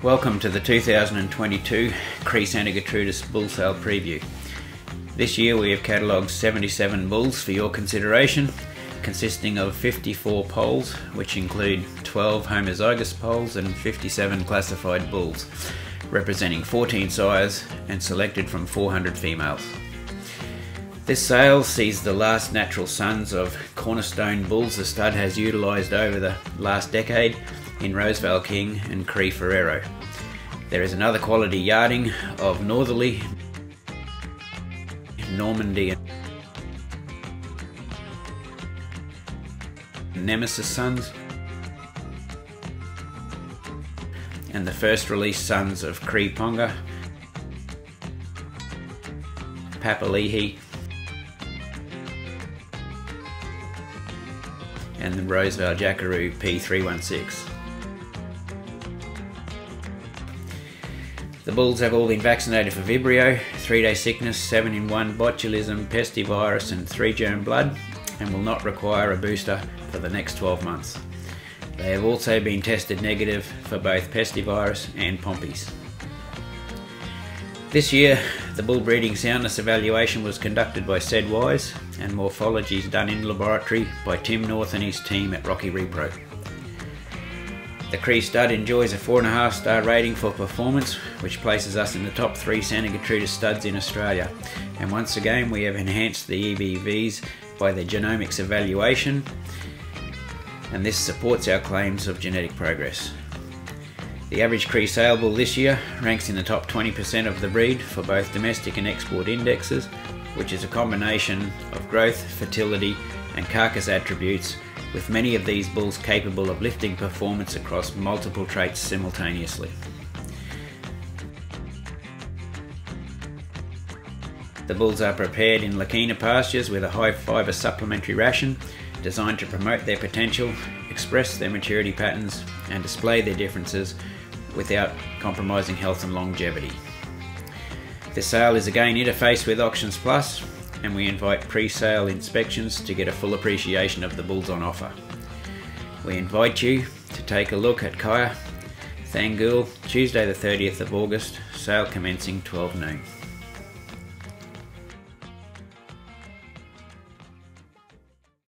Welcome to the 2022 Cree Santa Gertrudis Bull Sale Preview. This year we have catalogued 77 bulls for your consideration, consisting of 54 poles, which include 12 homozygous poles and 57 classified bulls, representing 14 sires and selected from 400 females. This sale sees the last natural sons of cornerstone bulls the stud has utilised over the last decade in Roosevelt King and Cree Ferrero. There is another quality yarding of Northerly, Normandy and Nemesis sons and the first release sons of Cree Ponga, Papalihi and the Rosevale Jackaroo P316. The bulls have all been vaccinated for Vibrio, 3-day sickness, 7 in 1 botulism, pestivirus and 3 germ blood and will not require a booster for the next 12 months. They have also been tested negative for both pestivirus and Pompe's. This year, the bull breeding soundness evaluation was conducted by Said Wise and morphologies done in laboratory by Tim North and his team at Rocky Repro. The Cree Stud enjoys a 4.5 star rating for performance, which places us in the top 3 Santa Gertrudis studs in Australia. And once again, we have enhanced the EBVs by the genomics evaluation, and this supports our claims of genetic progress. The average Cree saleable this year ranks in the top 20% of the breed for both domestic and export indexes, which is a combination of growth, fertility, and carcass attributes with many of these bulls capable of lifting performance across multiple traits simultaneously. The bulls are prepared in leucaena pastures with a high fibre supplementary ration designed to promote their potential, express their maturity patterns and display their differences without compromising health and longevity. The sale is again interfaced with AuctionsPlus and we invite pre-sale inspections to get a full appreciation of the bulls on offer. We invite you to take a look at Kaya Thangool Tuesday the 30th of August, sale commencing 12 noon.